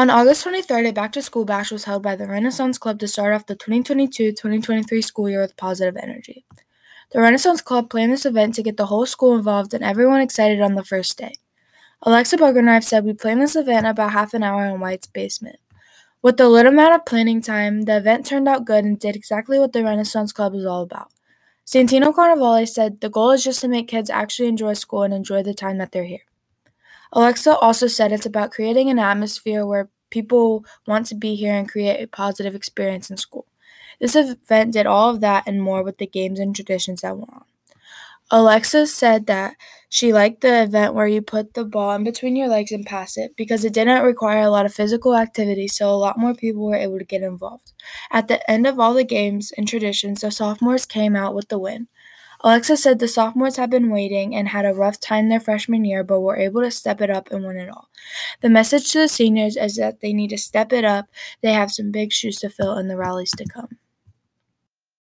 On August 23rd, a back to school bash was held by the Renaissance Club to start off the 2022 2023 school year with positive energy. The Renaissance Club planned this event to get the whole school involved and everyone excited on the first day. Alexa Buggernrife said we planned this event about half an hour in White's basement. With the little amount of planning time, the event turned out good and did exactly what the Renaissance Club is all about. Santino Carnavale said the goal is just to make kids actually enjoy school and enjoy the time that they're here. Alexa also said it's about creating an atmosphere where people want to be here and create a positive experience in school. This event did all of that and more with the games and traditions that went on. Alexa said that she liked the event where you put the ball in between your legs and pass it because it didn't require a lot of physical activity, so a lot more people were able to get involved. At the end of all the games and traditions, the sophomores came out with the win. Alexa said the sophomores had been waiting and had a rough time their freshman year, but were able to step it up and win it all. The message to the seniors is that they need to step it up. They have some big shoes to fill in the rallies to come.